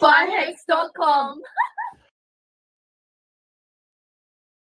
Firehex.com.